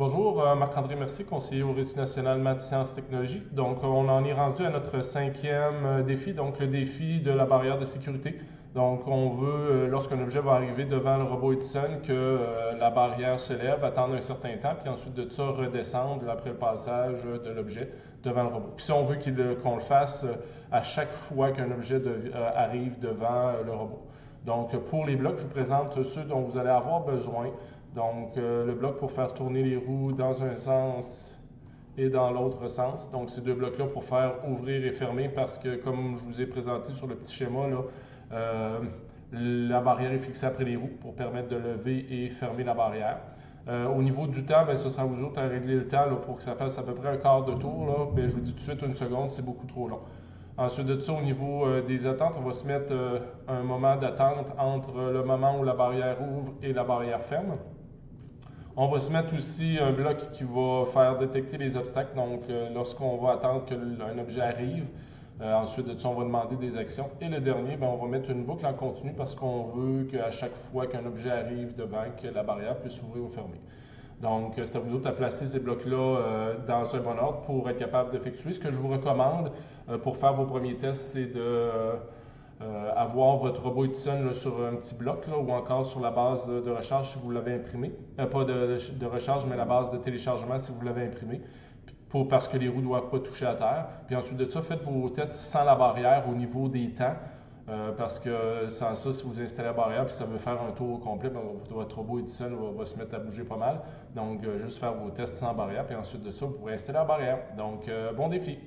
Bonjour, euh, Marc-André Mercier, conseiller au Récit national maths, sciences, technologies. Donc, on en est rendu à notre cinquième euh, défi, donc le défi de la barrière de sécurité. Donc, on veut, euh, lorsqu'un objet va arriver devant le robot Edison, que la barrière se lève, attendre un certain temps, puis ensuite de ça redescendre après le passage de l'objet devant le robot. Puis si on veut qu'on le fasse à chaque fois qu'un objet arrive devant le robot. Donc, pour les blocs, je vous présente ceux dont vous allez avoir besoin. Donc, euh, le bloc pour faire tourner les roues dans un sens et dans l'autre sens. Donc, ces deux blocs-là pour faire ouvrir et fermer parce que, comme je vous ai présenté sur le petit schéma, là, euh, la barrière est fixée après les roues pour permettre de lever et fermer la barrière. Euh, au niveau du temps, bien, ce sera vous autres à régler le temps pour que ça fasse à peu près un quart de tour. Là. Bien, je vous dis tout de suite, une seconde, c'est beaucoup trop long. Ensuite de ça, au niveau des attentes, on va se mettre un moment d'attente entre le moment où la barrière ouvre et la barrière ferme. On va se mettre aussi un bloc qui va faire détecter les obstacles. Donc, euh, lorsqu'on va attendre qu'un objet arrive, euh, ensuite de ça, on va demander des actions. Et le dernier, ben, on va mettre une boucle en continu parce qu'on veut qu'à chaque fois qu'un objet arrive devant, que la barrière puisse s'ouvrir ou fermer. Donc, euh, c'est à vous autres à placer ces blocs-là dans un bon ordre pour être capable d'effectuer. Ce que je vous recommande pour faire vos premiers tests, c'est de avoir votre robot Edison sur un petit bloc ou encore sur la base de, recharge si vous l'avez imprimé. Euh, pas de, recharge, mais la base de téléchargement si vous l'avez imprimé. Pour, parce que les roues ne doivent pas toucher à terre. Puis ensuite de ça, faites vos tests sans la barrière au niveau des temps. Euh, parce que sans ça, si vous installez la barrière puis ça veut faire un tour complet, ben, votre robot Edison va, se mettre à bouger pas mal. Donc, juste faire vos tests sans barrière, puis ensuite de ça, vous pourrez installer la barrière. Donc, bon défi!